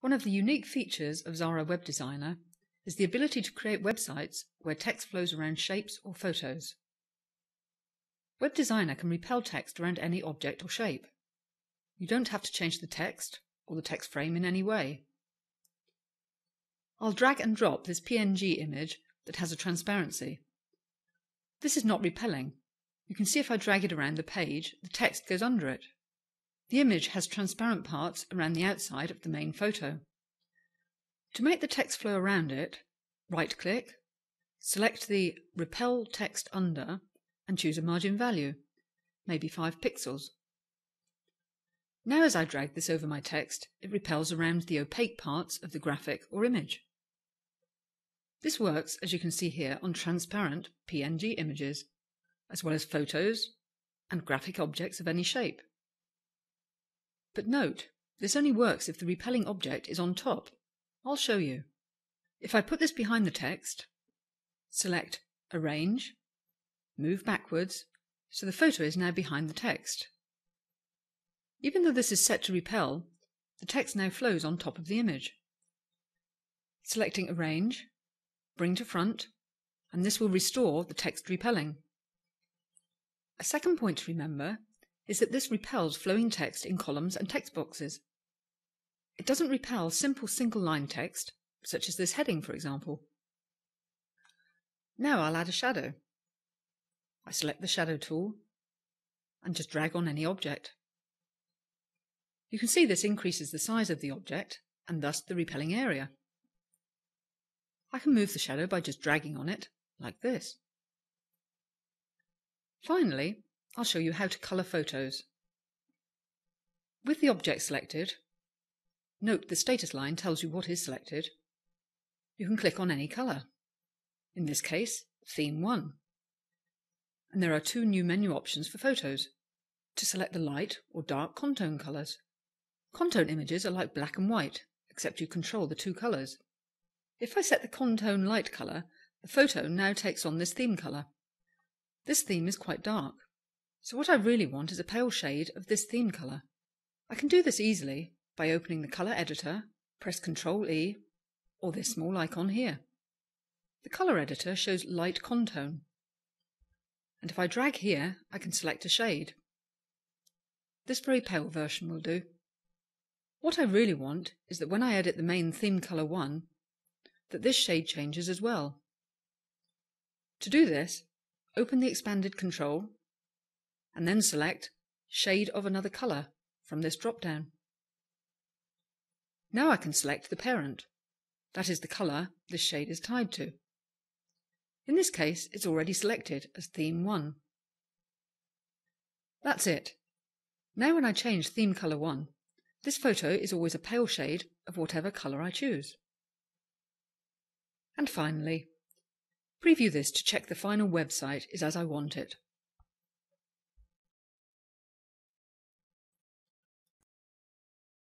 One of the unique features of Xara Web Designer is the ability to create websites where text flows around shapes or photos. Web Designer can repel text around any object or shape. You don't have to change the text or the text frame in any way. I'll drag and drop this PNG image that has a transparency. This is not repelling. You can see if I drag it around the page, the text goes under it. The image has transparent parts around the outside of the main photo. To make the text flow around it, right-click, select the Repel Text Under and choose a margin value, maybe 5 pixels. Now as I drag this over my text, it repels around the opaque parts of the graphic or image. This works, as you can see here, on transparent PNG images, as well as photos and graphic objects of any shape. But note, this only works if the repelling object is on top. I'll show you. If I put this behind the text, select Arrange, move backwards, so the photo is now behind the text. Even though this is set to repel, the text now flows on top of the image. Selecting Arrange, bring to front, and this will restore the text repelling. A second point to remember is that this repels flowing text in columns and text boxes. It doesn't repel simple single line text, such as this heading, for example. Now I'll add a shadow. I select the shadow tool and just drag on any object. You can see this increases the size of the object and thus the repelling area. I can move the shadow by just dragging on it, like this. Finally, I'll show you how to colour photos. With the object selected, note the status line tells you what is selected. You can click on any colour. In this case, Theme 1. And there are two new menu options for photos. To select the light or dark Contone colours. Contone images are like black and white, except you control the two colours. If I set the Contone light colour, the photo now takes on this theme colour. This theme is quite dark. So what I really want is a pale shade of this theme colour. I can do this easily by opening the colour editor, press Ctrl E, or this small icon here. The colour editor shows light Contone. And if I drag here, I can select a shade. This very pale version will do. What I really want is that when I edit the main theme colour 1, that this shade changes as well. To do this, open the expanded control and then select Shade of another colour from this drop-down. Now I can select the parent, that is the colour this shade is tied to. In this case, it's already selected as Theme 1. That's it. Now when I change Theme Colour 1, this photo is always a pale shade of whatever colour I choose. And finally, preview this to check the final website is as I want it.